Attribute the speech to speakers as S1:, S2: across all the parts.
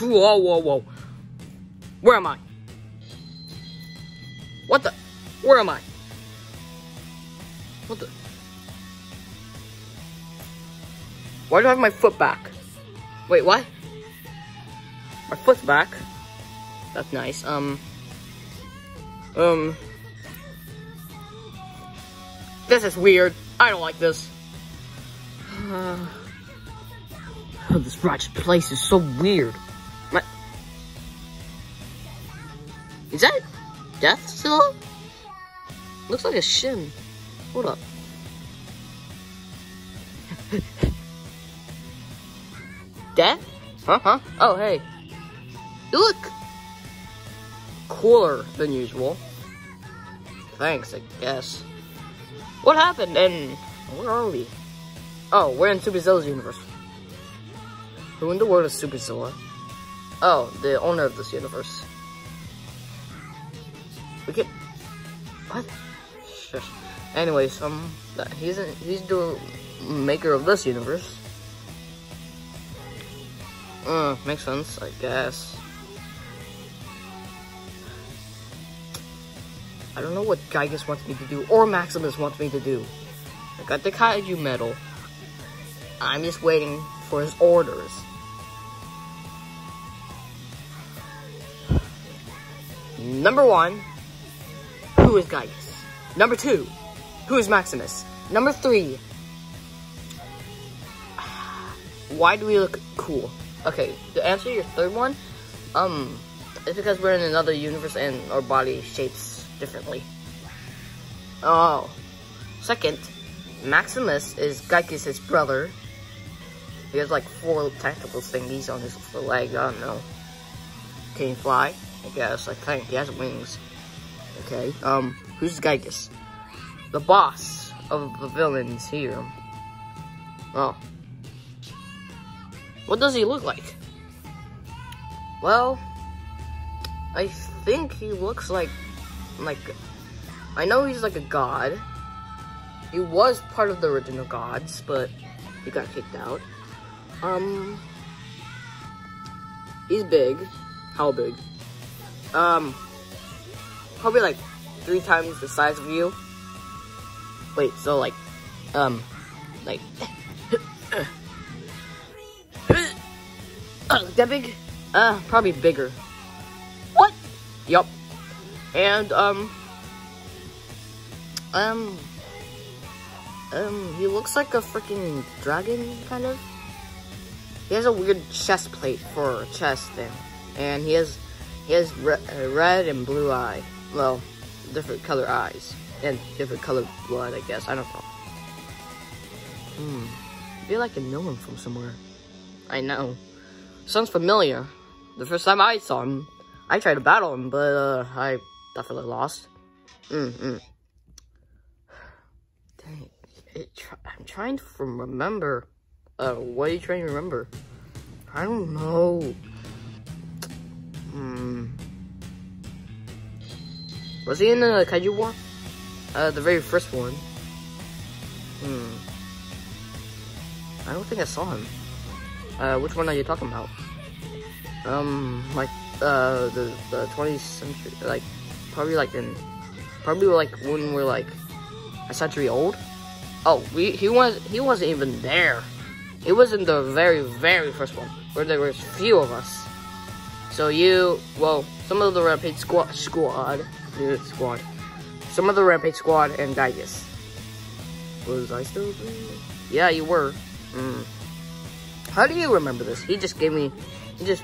S1: Whoa, whoa, whoa. Where am I? What the? Where am I? What the? Why do I have my foot back? Wait, what? My foot's back. That's nice. Um. Um. This is weird. I don't like this. Uh, this ratchet place is so weird. My, is that death still? Looks like a shin. Hold up. death? Huh? Huh? Oh, hey. You look cooler than usual. Thanks, I guess. What happened and where are we? Oh, we're in Superzilla's universe. Who in the world is Superzilla? Oh, the owner of this universe. We get what? Shush. Anyways, um, he's he's the maker of this universe. Uh, makes sense, I guess. I don't know what Giygas wants me to do, or Maximus wants me to do. I got the Kaiju medal. I'm just waiting for his orders. Number one, who is Giygas? Number two, who is Maximus? Number three, why do we look cool? Okay, to answer your third one, um, it's because we're in another universe and our body shapes differently. Oh. Second, Maximus is Giygas' brother. He has like four tentacle thingies on his leg, I don't know. Can he fly? I guess, I think. He has wings. Okay, um, who's Giygas? The boss of the villains here. Oh. What does he look like? Well, I think he looks like, like, I know he's like a god. He was part of the original gods, but he got kicked out. Um, he's big. How big? Um, probably like three times the size of you. Wait, so like, um, like, uh, that big? Uh, probably bigger. What? Yup. And, um, um, um, he looks like a freaking dragon, kind of. He has a weird chest plate for a chest thing. And he has, he has re uh, red and blue eye. Well, different color eyes. And different color blood, I guess. I don't know. Hmm. I feel like I know him from somewhere. I know. Sounds familiar. The first time I saw him, I tried to battle him, but uh, I definitely lost. Mm. Dang. It, I'm trying to remember. Uh, what are you trying to remember? I don't know. Hmm. Was he in the Kaiju War? Uh, the very first one. Hmm. I don't think I saw him. Uh, which one are you talking about? Um, like, uh, the, the 20th century, like, probably like in, probably like when we're like a century old. Oh, we, he was, he wasn't even there. He was in the very, very first one, where there was few of us. So you, well, some of the Rampage squad, squad, squad, some of the Rampage squad and Giygas. Was I still there? Yeah, you were. Mm. How do you remember this? He just gave me, he just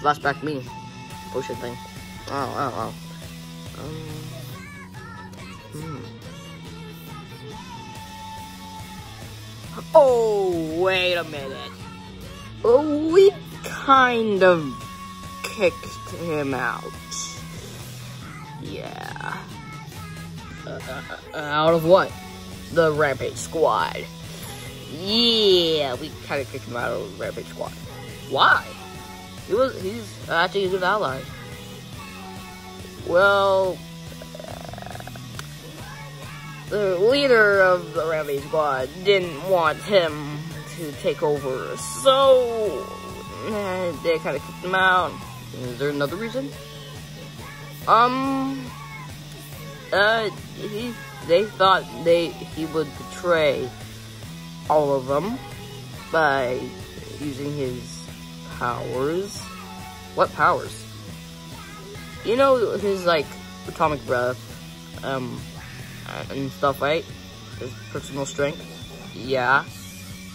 S1: flashback me. Potion thing. Oh, oh, oh. Um, hmm. Oh, wait a minute. Oh, we kind of kicked him out. Yeah. Uh, uh, uh, out of what? The Rampage Squad. Yeah, we kind of kicked him out of the Rampage Squad. Why? He was, he's actually a good ally. Well, the leader of the Rampage Squad didn't want him to take over. So eh, they kind of kicked him out. Is there another reason? Um, uh, he they thought they he would betray all of them by using his powers. What powers? You know his like atomic breath, um, and stuff, right? His personal strength. Yeah,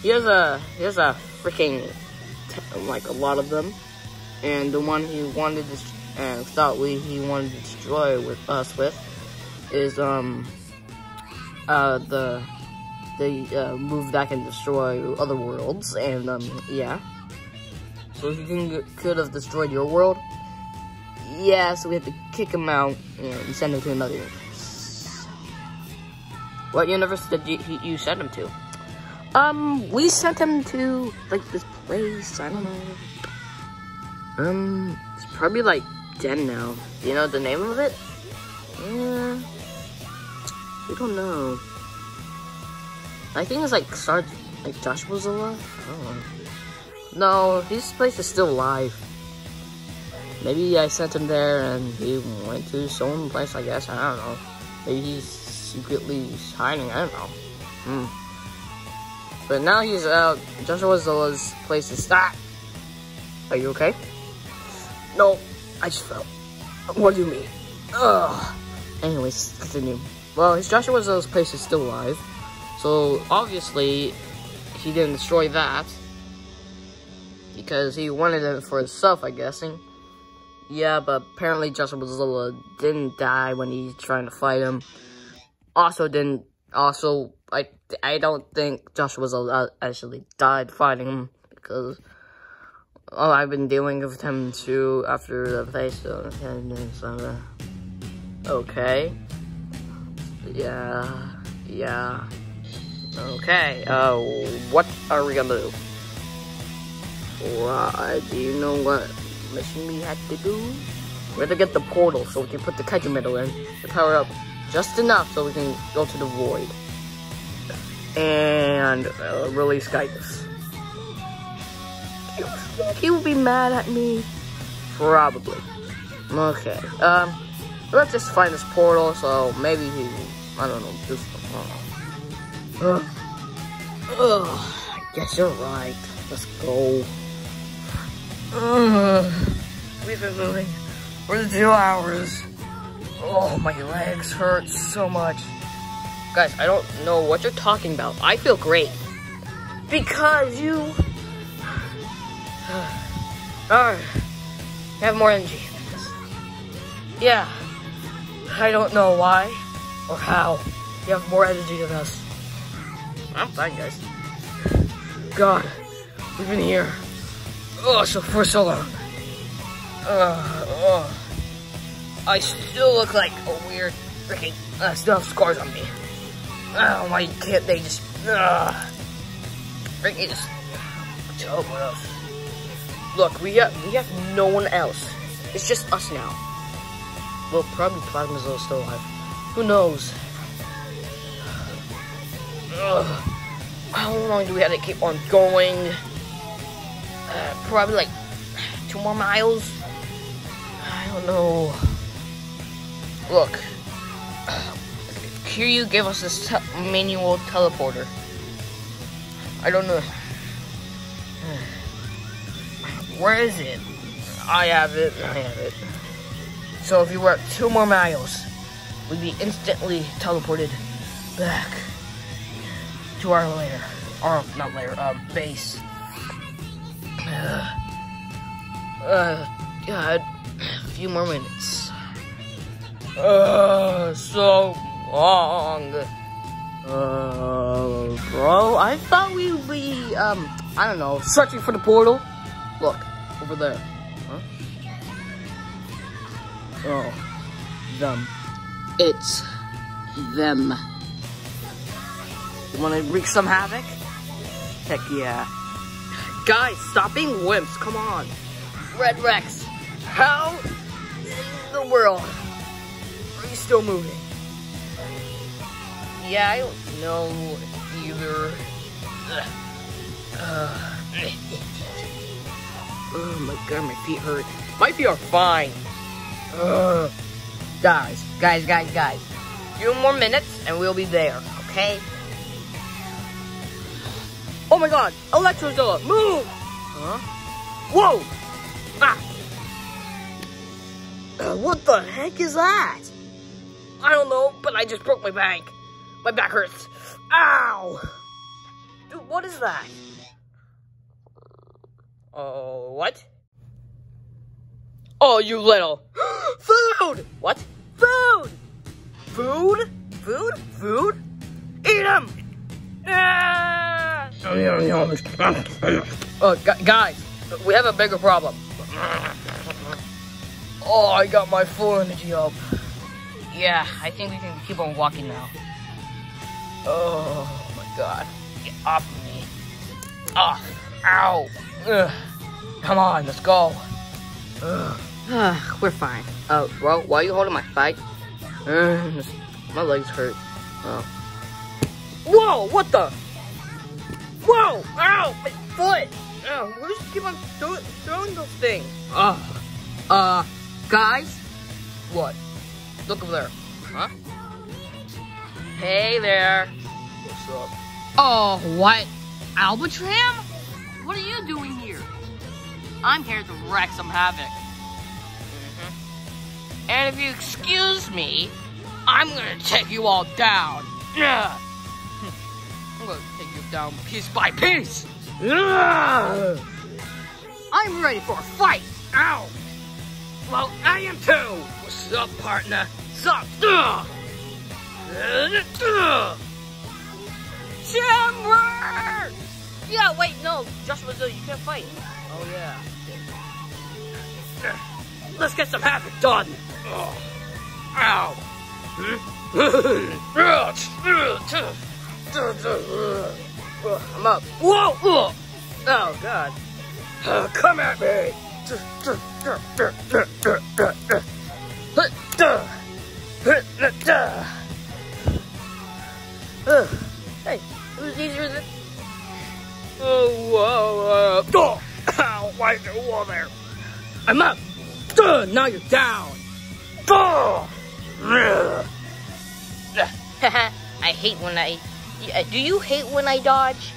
S1: he has a he has a freaking like a lot of them, and the one he wanted to and thought we he wanted to destroy with us with is um uh the the uh, move that can destroy other worlds and um yeah. So he can, could have destroyed your world. Yeah so we have to kick him out and send him to another universe. What universe did you, you send him to? Um we sent him to like this place i don't know um it's probably like Den now. Do you know the name of it? Yeah. We don't know. I think it's like Sarge, like Joshua's alive? I don't know. No, this place is still alive. Maybe I sent him there and he went to some place, I guess. I don't know. Maybe he's secretly hiding. I don't know. Hmm. But now he's out. Joshua Zilla's place is stop. Are you okay? No, I just fell. What do you mean? Ugh. Anyways, continue. Well, his Joshua Zill's place is still alive. So, obviously, he didn't destroy that. Because he wanted it for himself, I'm guessing. Yeah, but apparently Joshua Zilla uh, didn't die when he's trying to fight him. Also didn't, also, I, I don't think Joshua Zilla uh, actually died fighting him. Because all I've been dealing with him too after the face so okay. Yeah yeah. Okay uh what are we gonna do? Uh, do you know what mission we had to do? We have to get the portal so we can put the kaiju metal in to power up just enough so we can go to the void and uh, release Giygas he will be mad at me? Probably. Okay. Um, let's just find this portal, so maybe he, I don't know, just, uh, uh, I guess you're right. Let's go. Uh, we've been moving for two hours. Oh, my legs hurt so much. Guys, I don't know what you're talking about. I feel great. Because you Alright. Have more energy. Yeah. I don't know why or how you have more energy than us. I'm fine, guys. God, we've been here. Oh, so for so long. Uh, oh. I still look like a weird freaking. I uh, still have scars on me. Oh, why can't they just. Uh, freaking just. Tell what else. Look, we have we have no one else. It's just us now. Well, probably Plasma's still alive. Who knows? Ugh. How long do we have to keep on going? Uh, probably like two more miles. I don't know. Look, Kiryu gave us this te manual teleporter. I don't know. Where is it? I have it. I have it. So if you were two more miles, we'd be instantly teleported back to our lair. Or, not lair, uh, base. Uh, uh, God, a few more minutes. Uh, so long. Uh, bro, I thought we'd be, um, I don't know, searching for the portal. Look, over there. Huh? Oh, them. It's them. You wanna wreak some havoc? Heck yeah. Guys, stop being wimps, come on. Red Rex, how in the world are you still moving? Yeah, I don't know either. Ugh. Oh my god, my feet hurt. My feet are fine. Ugh. Guys, guys, guys, guys. Few more minutes and we'll be there, okay? Oh my god, Electrozilla, move! Huh? Whoa! Ah! Uh, what the heck is that? I don't know, but I just broke my back. My back hurts. Ow! Dude, what is that? Oh, uh, what? Oh, you little. Food! What? Food! Food? Food? Food? Eat them! Ah! Oh, guys, we have a bigger problem. Oh, I got my full energy up. Yeah, I think we can keep on walking now. Oh my god. Get off of me. Oh, ow. Ugh. Come on, let's go. Ah, we're fine. Oh, well, why are you holding my spike? Uh, my legs hurt. Oh. Whoa, what the? Whoa, ow, my foot. Ow, why does you keep on throwing, throwing those things? Oh, uh, guys? What? Look over there. Huh? Hey there. What's up?
S2: Oh, what? Albatram? What are you doing here? I'm here to wreak some havoc. Mm
S1: -hmm. And if you excuse me, I'm gonna take you all down. Yeah. I'm gonna take you down piece by piece. Yeah. I'm ready for a fight. Ow. Well, I am too. What's up, partner? Sup? Timber! Yeah, wait, no. Joshua Brazil, you can't fight. Oh, yeah. Let's get some havoc done. Oh. Ow. I'm up. Whoa! Oh, God. Uh, come at me! Hey, it was easier than... Oh, whoa, uh, oh, ow, why is there a wall there? I'm up. Duh, now you're down. Duh. I hate when I... Do you hate when I dodge?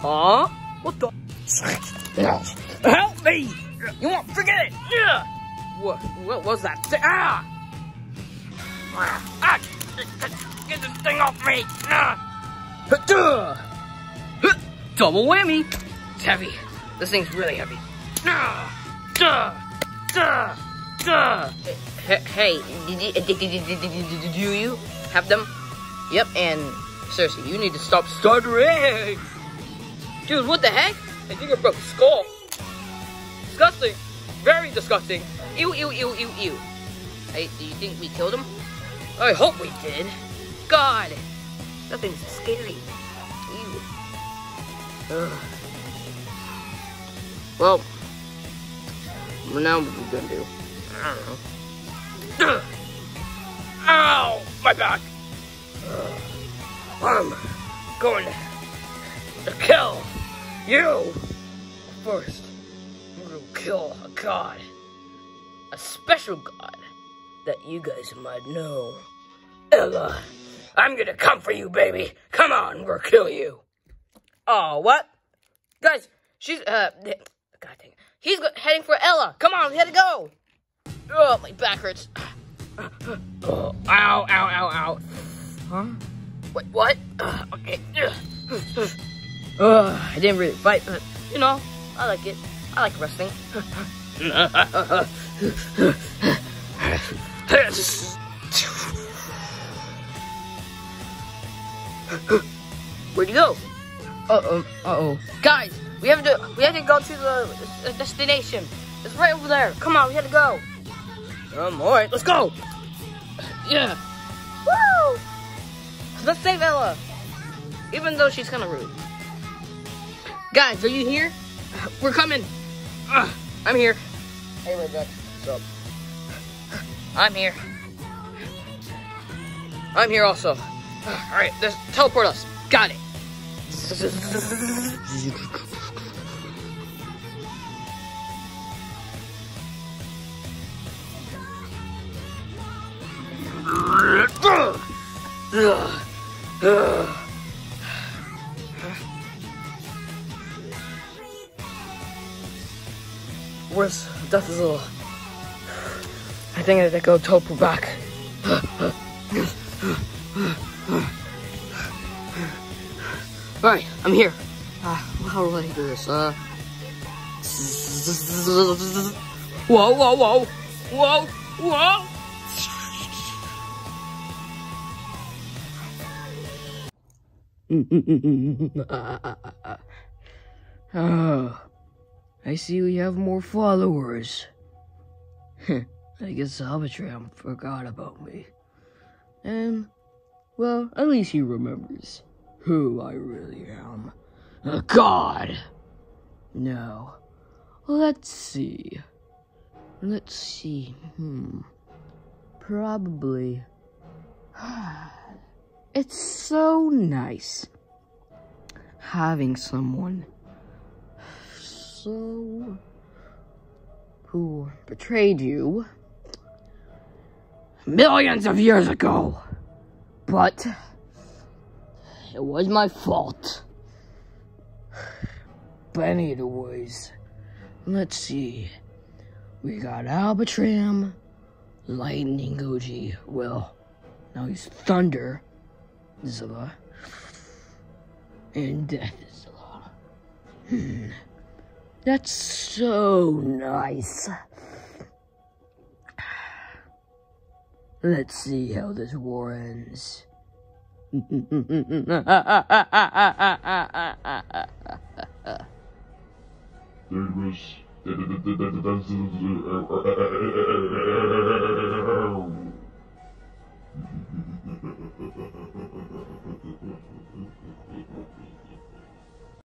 S1: Huh? What the? Help me! You won't forget it! Yeah! What, what was that? Ah! Ah! Get this thing off me! Double whammy! It's heavy. This thing's really heavy. Duh! Duh! Duh! Hey, did you, do you have them? Yep, and seriously, you need to stop stuttering! Dude, what the heck? I think I broke a skull. Disgusting. Very disgusting. Ew, ew, ew, ew, ew. Hey, do you think we killed him? I hope we did. God, nothing's scary. Ew. Ugh. Well, now what we gonna do? I don't know. Ow! My back! I'm going to kill you first. I'm gonna kill a god. A special god that you guys might know. Ella, I'm gonna come for you, baby. Come on, we'll kill you. Oh, what? Guys, she's, uh, god dang. it. He's heading for Ella. Come on, we gotta go. Oh, my back hurts. Oh, ow, ow, ow, ow. Huh? Wait, what? Uh, okay. Uh, I didn't really fight, but, you know, I like it. I like wrestling. Where'd you go? Uh-oh, uh-oh. Guys, we have to, we have to go to the destination. It's right over there. Come on, we have to go. Um, alright, let's go. Yeah. Woo! Let's save Ella. Even though she's kind of rude. Guys, are you here? We're coming. Uh, I'm here. Hey, Red What's up? I'm here. I'm here also. Alright, let's teleport us. Got it. Where's Death is little? I think I need to go teleport back. Alright, I'm here. Uh, how do I do this? Uh. Whoa, whoa, whoa! Whoa, whoa! oh, I see we have more followers. I guess Albatram forgot about me. And, well, at least he remembers who I really am. A god! No. Let's see. Let's see. Hmm. Probably. It's so nice having someone so who betrayed you millions of years ago. But it was my fault. But anyways, let's see. We got Albatram, Lightning Goji. Well, now he's Thunder Zilla, and Death Zilla. Hmm. That's so nice. Let's see how this war ends.